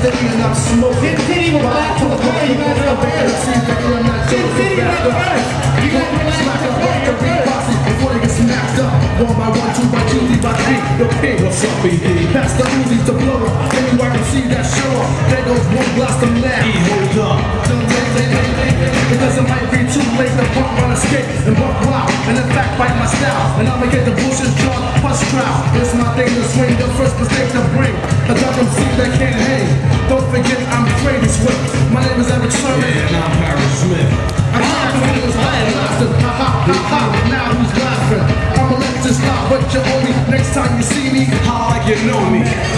smoke. Sin City was back to the play. You guys are first. Sin City went first. You guys were last to play. You're first. Before they get smacked up, one by one, two by two, three by three. The pig, what's up, BD? Pass the Uzi to blow up. Anywhere I can see that show up. There goes one blast of left. E, hold up. Because it might be too late to bump on escape and bump wild. And in fact, fight my style. And I'ma get the bullshit trial. It's my thing to swing, the first mistake to bring. A them see that can't hang. Don't forget, I'm crazy swift. My name is Erick Sermon. And I'm Parrish Smith. I can't believe it's laughing. Ha ha ha ha. Now who's laughing? I'ma let this stop, but you owe me. Next time you see me, How like you know me.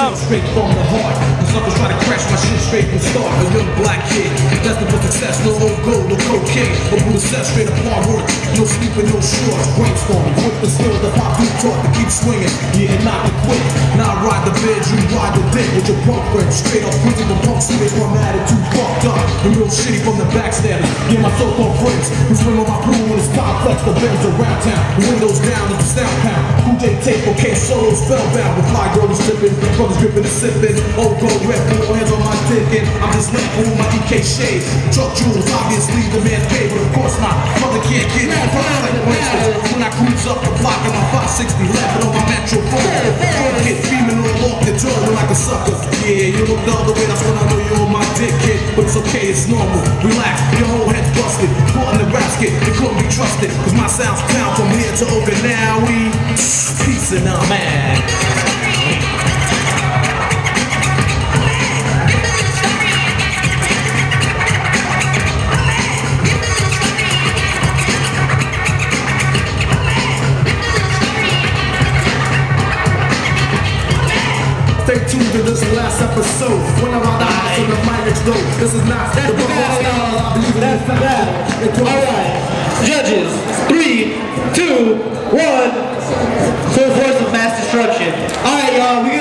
Up. Straight from the heart. The suckers try to crash my shit straight from start. A young black kid. Destined for success. No old gold, no cocaine. But Buddha set, straight up hard work. No sleeping, no shorts. Brainstorming. With the skill that pop you taught to keep swinging. Yeah, and not to quit. Now ride the bed, you ride the dick with your punk friends. Straight up prison, the punk see they attitude fucked up. And real shitty from the backstabbers. Yeah, my so-called friends. Who swing on my crew when it's complex. The bends around town. The windows down at the sound pound. Take? Okay, solos spellbound. With fly girls stripping. Brothers gripping and sipping. Old oh, gold red, four hands on my dick. And I'm just left with my EK shades. Truck jewels, obviously the man's paid, but of course not. Mother can't get it. Like Winston. When I cruise up the block in my 560, laughing on my metro phone. Get beaming all off the door like a sucker. Yeah, you look the other way, that's when I know you're on my dick, kid. But it's okay, it's normal. Relax, your whole head's busted. The basket, be trusted. Cause my sound's pound from here to Okinawa. Peace and I'm. Stay tuned to this last episode. When I'm out the the mic explode. This is not the book style. I believe in That's the battle. All right. Judges. Three, two, one. Full force of mass destruction. All right, y'all. We